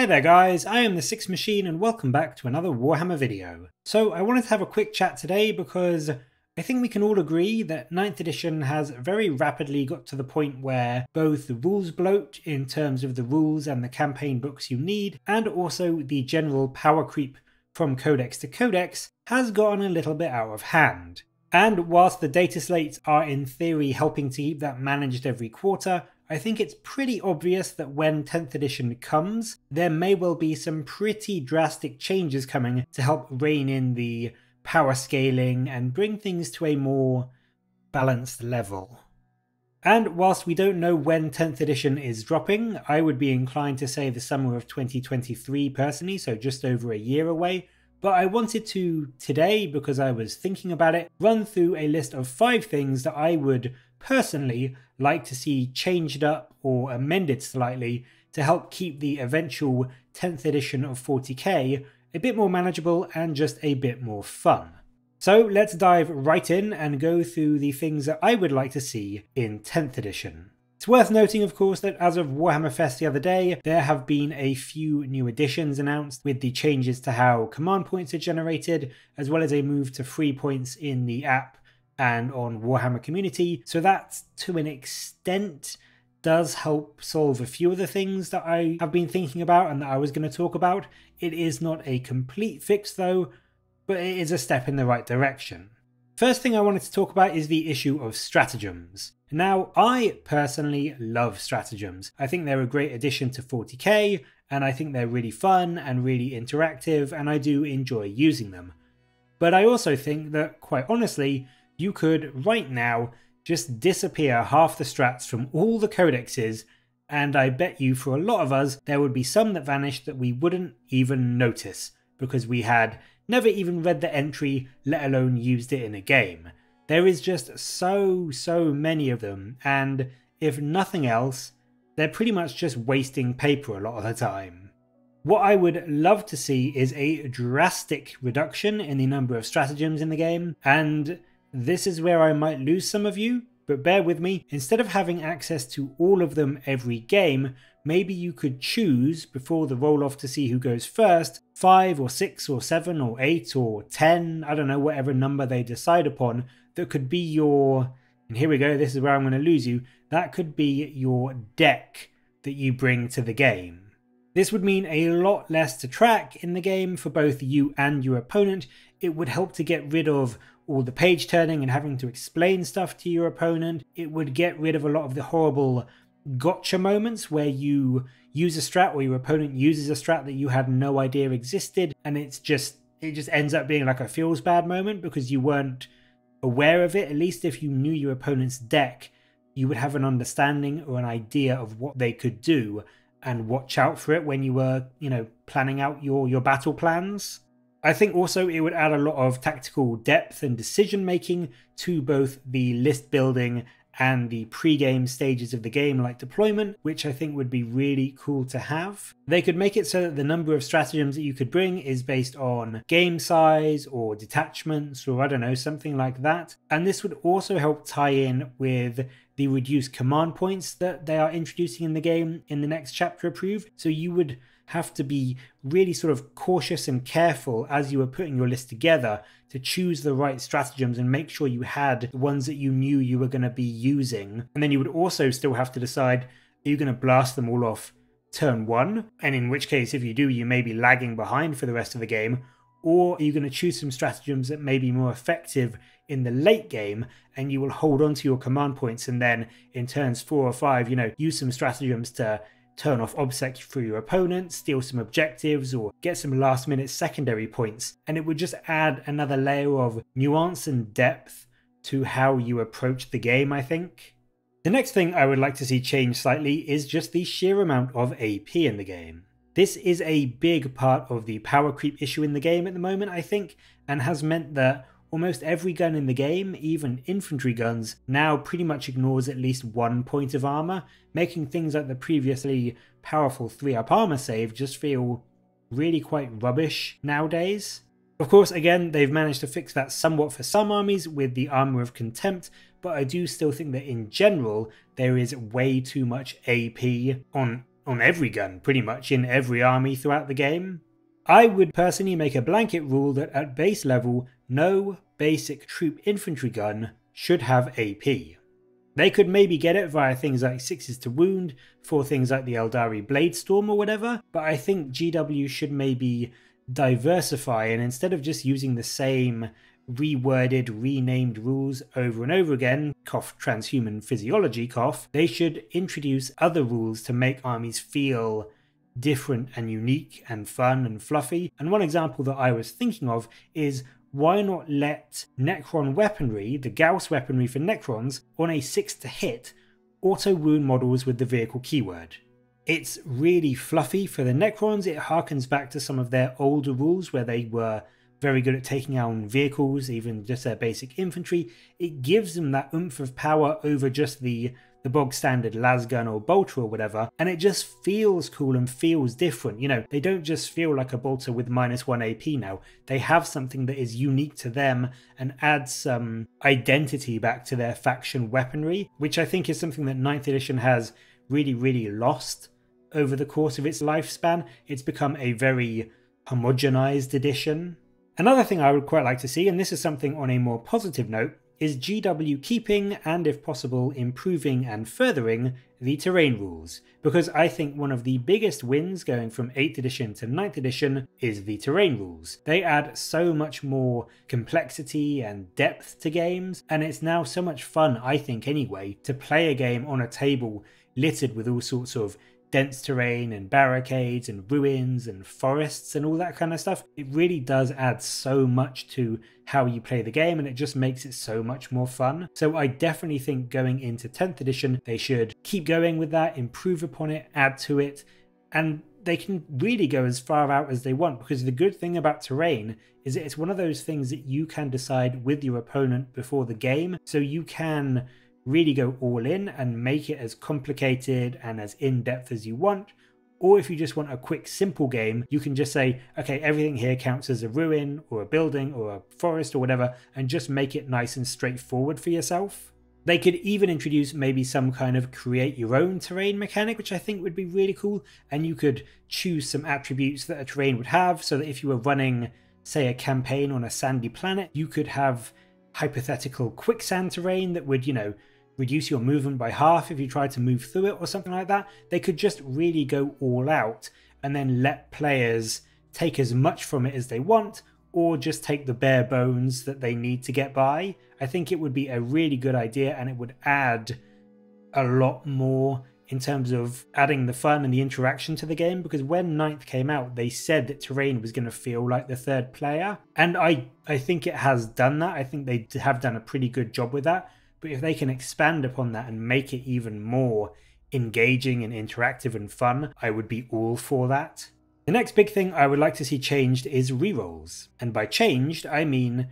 Hey there guys, I am the Six Machine and welcome back to another Warhammer video. So I wanted to have a quick chat today because I think we can all agree that 9th edition has very rapidly got to the point where both the rules bloat in terms of the rules and the campaign books you need, and also the general power creep from codex to codex has gotten a little bit out of hand. And whilst the data slates are in theory helping to keep that managed every quarter, I think it's pretty obvious that when 10th edition comes, there may well be some pretty drastic changes coming to help rein in the power scaling and bring things to a more balanced level. And whilst we don't know when 10th edition is dropping, I would be inclined to say the summer of 2023 personally, so just over a year away. But I wanted to today, because I was thinking about it, run through a list of five things that I would personally like to see changed up or amended slightly to help keep the eventual 10th edition of 40k a bit more manageable and just a bit more fun. So let's dive right in and go through the things that I would like to see in 10th edition. It's worth noting, of course, that as of Warhammer Fest the other day, there have been a few new additions announced with the changes to how command points are generated, as well as a move to free points in the app and on Warhammer Community. So that, to an extent, does help solve a few of the things that I have been thinking about and that I was going to talk about. It is not a complete fix though, but it is a step in the right direction. First thing I wanted to talk about is the issue of stratagems. Now, I personally love stratagems. I think they're a great addition to 40k, and I think they're really fun and really interactive, and I do enjoy using them. But I also think that, quite honestly, you could right now just disappear half the strats from all the codexes and I bet you for a lot of us there would be some that vanished that we wouldn't even notice because we had never even read the entry, let alone used it in a game. There is just so, so many of them, and if nothing else, they're pretty much just wasting paper a lot of the time. What I would love to see is a drastic reduction in the number of stratagems in the game, and this is where I might lose some of you, but bear with me. Instead of having access to all of them every game, maybe you could choose before the roll off to see who goes first, 5 or 6 or 7 or 8 or 10, I don't know, whatever number they decide upon, that could be your, and here we go, this is where I'm going to lose you, that could be your deck that you bring to the game. This would mean a lot less to track in the game for both you and your opponent. It would help to get rid of all the page turning and having to explain stuff to your opponent. It would get rid of a lot of the horrible gotcha moments where you use a strat or your opponent uses a strat that you had no idea existed and it's just it just ends up being like a feels bad moment because you weren't aware of it at least if you knew your opponent's deck you would have an understanding or an idea of what they could do and watch out for it when you were you know planning out your your battle plans I think also it would add a lot of tactical depth and decision making to both the list building and the pre-game stages of the game like deployment, which I think would be really cool to have. They could make it so that the number of stratagems that you could bring is based on game size or detachments or I don't know, something like that. And this would also help tie in with the reduced command points that they are introducing in the game in the next chapter approved. So you would have to be really sort of cautious and careful as you were putting your list together to choose the right stratagems and make sure you had the ones that you knew you were going to be using. And then you would also still have to decide are you going to blast them all off turn one? And in which case, if you do, you may be lagging behind for the rest of the game. Or are you going to choose some stratagems that may be more effective in the late game and you will hold on to your command points and then in turns four or five, you know, use some stratagems to turn off OBSEC for your opponent, steal some objectives, or get some last minute secondary points, and it would just add another layer of nuance and depth to how you approach the game, I think. The next thing I would like to see change slightly is just the sheer amount of AP in the game. This is a big part of the power creep issue in the game at the moment, I think, and has meant that Almost every gun in the game, even infantry guns, now pretty much ignores at least one point of armor, making things like the previously powerful 3 up armor save just feel really quite rubbish nowadays. Of course, again, they've managed to fix that somewhat for some armies with the Armour of Contempt, but I do still think that in general, there is way too much AP on on every gun, pretty much in every army throughout the game. I would personally make a blanket rule that at base level, no basic troop infantry gun should have AP. They could maybe get it via things like sixes to wound for things like the Aeldari Bladestorm or whatever, but I think GW should maybe diversify and instead of just using the same reworded, renamed rules over and over again, cough transhuman physiology cough, they should introduce other rules to make armies feel different and unique and fun and fluffy. And one example that I was thinking of is why not let Necron weaponry, the Gauss weaponry for Necrons, on a 6 to hit, auto wound models with the vehicle keyword? It's really fluffy for the Necrons, it harkens back to some of their older rules where they were very good at taking out vehicles, even just their basic infantry. It gives them that oomph of power over just the the bog standard lasgun or bolter or whatever, and it just feels cool and feels different. You know, they don't just feel like a bolter with minus one AP now. They have something that is unique to them and adds some identity back to their faction weaponry, which I think is something that 9th edition has really, really lost over the course of its lifespan. It's become a very homogenized edition Another thing I would quite like to see, and this is something on a more positive note, is GW keeping and, if possible, improving and furthering the terrain rules, because I think one of the biggest wins going from 8th edition to 9th edition is the terrain rules. They add so much more complexity and depth to games, and it's now so much fun, I think anyway, to play a game on a table littered with all sorts of dense terrain and barricades and ruins and forests and all that kind of stuff. It really does add so much to how you play the game and it just makes it so much more fun. So I definitely think going into 10th edition, they should keep going with that, improve upon it, add to it, and they can really go as far out as they want because the good thing about terrain is it's one of those things that you can decide with your opponent before the game. So you can really go all in and make it as complicated and as in depth as you want. Or if you just want a quick, simple game, you can just say, okay, everything here counts as a ruin or a building or a forest or whatever, and just make it nice and straightforward for yourself. They could even introduce maybe some kind of create your own terrain mechanic, which I think would be really cool. And you could choose some attributes that a terrain would have so that if you were running, say, a campaign on a sandy planet, you could have hypothetical quicksand terrain that would, you know, reduce your movement by half if you try to move through it or something like that. They could just really go all out and then let players take as much from it as they want or just take the bare bones that they need to get by. I think it would be a really good idea and it would add a lot more in terms of adding the fun and the interaction to the game because when Ninth came out, they said that terrain was going to feel like the third player. And I, I think it has done that. I think they have done a pretty good job with that. But if they can expand upon that and make it even more engaging and interactive and fun, I would be all for that. The next big thing I would like to see changed is rerolls. And by changed, I mean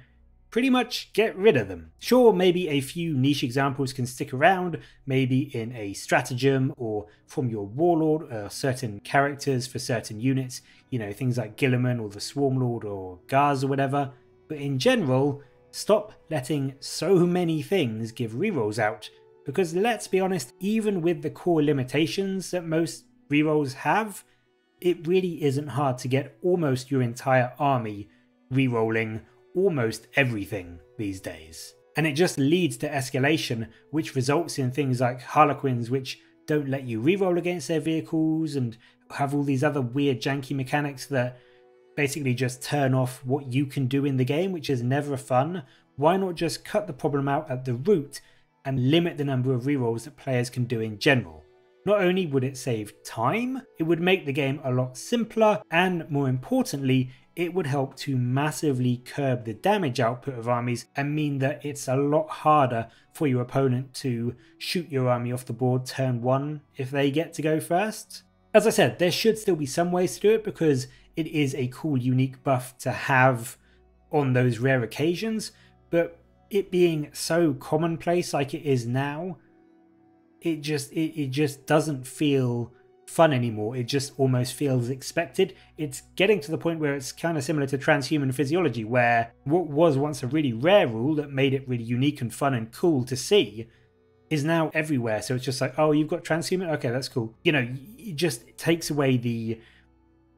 pretty much get rid of them. Sure, maybe a few niche examples can stick around, maybe in a stratagem or from your warlord or certain characters for certain units, you know, things like Guilliman or the Swarmlord or Gaz or whatever. But in general, Stop letting so many things give rerolls out, because let's be honest, even with the core limitations that most rerolls have, it really isn't hard to get almost your entire army rerolling almost everything these days. And it just leads to escalation, which results in things like Harlequins, which don't let you reroll against their vehicles and have all these other weird janky mechanics that basically just turn off what you can do in the game, which is never fun, why not just cut the problem out at the root and limit the number of rerolls that players can do in general? Not only would it save time, it would make the game a lot simpler, and more importantly, it would help to massively curb the damage output of armies and mean that it's a lot harder for your opponent to shoot your army off the board turn one if they get to go first. As I said, there should still be some ways to do it because it is a cool, unique buff to have on those rare occasions, but it being so commonplace like it is now, it just it, it just doesn't feel fun anymore. It just almost feels expected. It's getting to the point where it's kind of similar to transhuman physiology, where what was once a really rare rule that made it really unique and fun and cool to see is now everywhere. So it's just like, oh, you've got transhuman. Okay, that's cool. You know, it just takes away the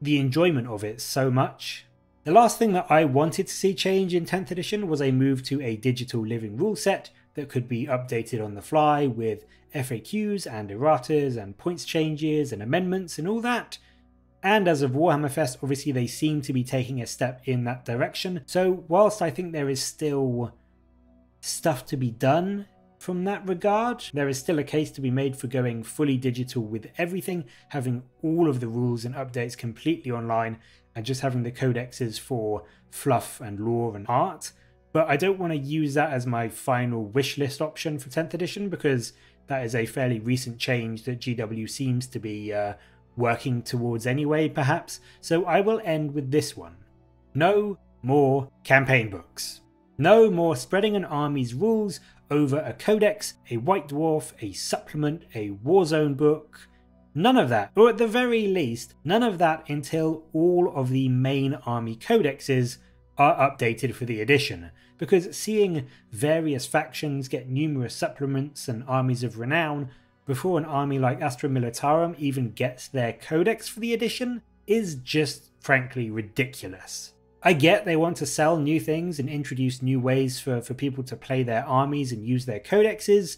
the enjoyment of it so much. The last thing that I wanted to see change in 10th edition was a move to a digital living rule set that could be updated on the fly with FAQs and erratas and points changes and amendments and all that. And as of Warhammer Fest, obviously they seem to be taking a step in that direction. So whilst I think there is still stuff to be done from that regard. There is still a case to be made for going fully digital with everything, having all of the rules and updates completely online, and just having the codexes for fluff and lore and art. But I don't want to use that as my final wish list option for 10th edition because that is a fairly recent change that GW seems to be uh, working towards anyway, perhaps. So I will end with this one. No more campaign books. No more spreading an army's rules over a codex, a white dwarf, a supplement, a warzone book. None of that, or at the very least, none of that until all of the main army codexes are updated for the edition. Because seeing various factions get numerous supplements and armies of renown before an army like Astra Militarum even gets their codex for the edition is just frankly ridiculous. I get they want to sell new things and introduce new ways for, for people to play their armies and use their codexes,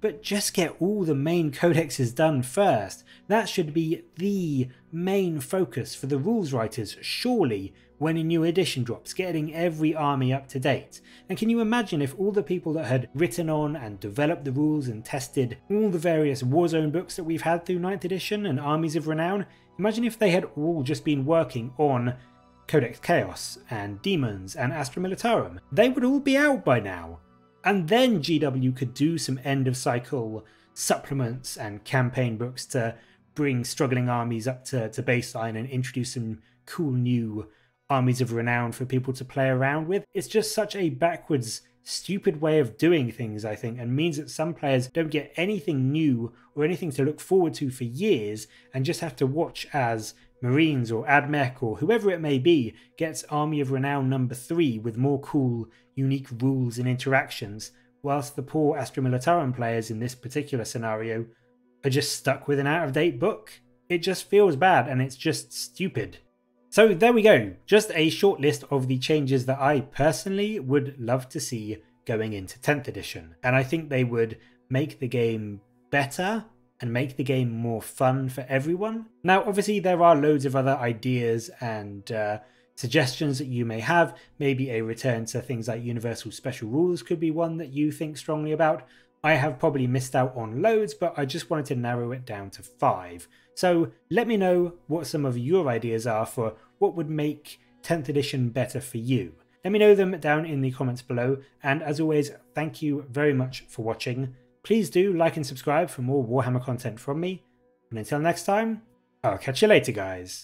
but just get all the main codexes done first. That should be the main focus for the rules writers, surely, when a new edition drops, getting every army up to date. And can you imagine if all the people that had written on and developed the rules and tested all the various Warzone books that we've had through 9th edition and Armies of Renown, imagine if they had all just been working on Codex Chaos and Daemons and Astra Militarum. They would all be out by now. And then GW could do some end of cycle supplements and campaign books to bring struggling armies up to, to baseline and introduce some cool new armies of renown for people to play around with. It's just such a backwards, stupid way of doing things, I think, and means that some players don't get anything new or anything to look forward to for years and just have to watch as Marines or AdMech or whoever it may be gets Army of Renown number 3 with more cool, unique rules and interactions, whilst the poor Astra Militarum players in this particular scenario are just stuck with an out of date book. It just feels bad and it's just stupid. So there we go, just a short list of the changes that I personally would love to see going into 10th edition. And I think they would make the game better and make the game more fun for everyone. Now, obviously, there are loads of other ideas and uh, suggestions that you may have. Maybe a return to things like universal special rules could be one that you think strongly about. I have probably missed out on loads, but I just wanted to narrow it down to five. So let me know what some of your ideas are for what would make 10th edition better for you. Let me know them down in the comments below, and as always, thank you very much for watching. Please do like and subscribe for more Warhammer content from me. And until next time, I'll catch you later, guys.